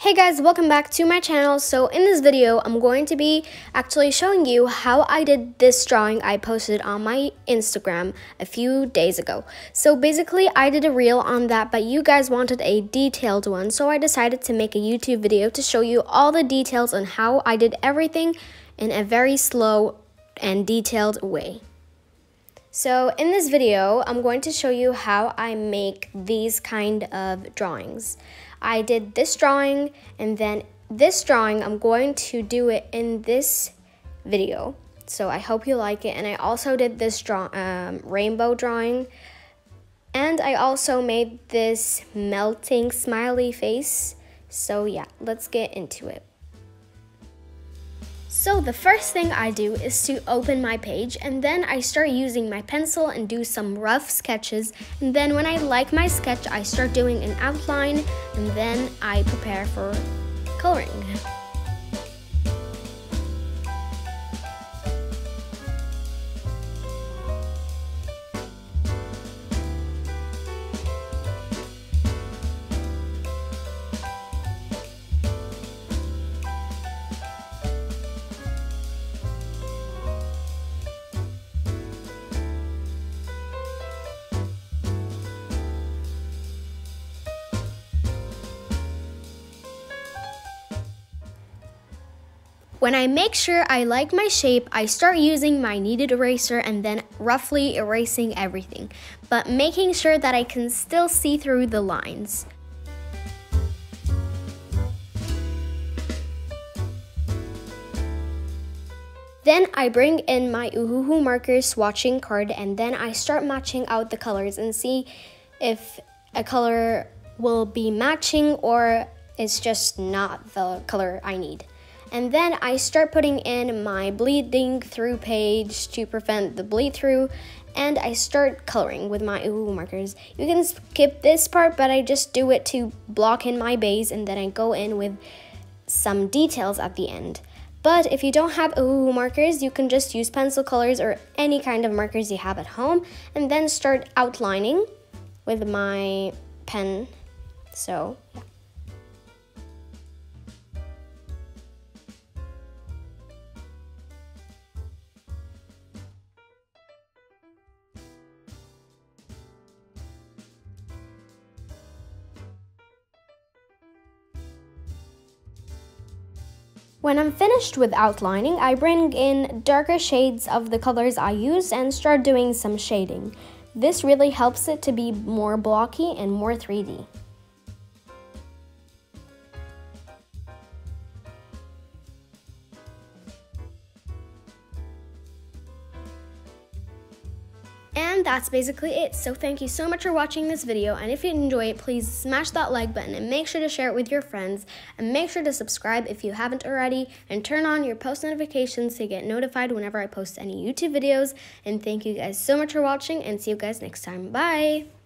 Hey guys, welcome back to my channel. So in this video, I'm going to be actually showing you how I did this drawing I posted on my Instagram a few days ago. So basically, I did a reel on that, but you guys wanted a detailed one, so I decided to make a YouTube video to show you all the details on how I did everything in a very slow and detailed way. So in this video, I'm going to show you how I make these kind of drawings. I did this drawing and then this drawing, I'm going to do it in this video. So I hope you like it. And I also did this draw um, rainbow drawing. And I also made this melting smiley face. So yeah, let's get into it. So the first thing I do is to open my page and then I start using my pencil and do some rough sketches and then when I like my sketch I start doing an outline and then I prepare for coloring. When I make sure I like my shape, I start using my kneaded eraser and then roughly erasing everything, but making sure that I can still see through the lines. Then I bring in my Ohuhu marker swatching card and then I start matching out the colors and see if a color will be matching or it's just not the color I need. And then I start putting in my bleeding through page to prevent the bleed through and I start coloring with my Ohuhu markers. You can skip this part, but I just do it to block in my base and then I go in with some details at the end. But if you don't have Ohuhu markers, you can just use pencil colors or any kind of markers you have at home and then start outlining with my pen. So, yeah. When I'm finished with outlining, I bring in darker shades of the colors I use and start doing some shading. This really helps it to be more blocky and more 3D. And that's basically it. So thank you so much for watching this video. And if you enjoy it, please smash that like button and make sure to share it with your friends. And make sure to subscribe if you haven't already. And turn on your post notifications to get notified whenever I post any YouTube videos. And thank you guys so much for watching and see you guys next time. Bye!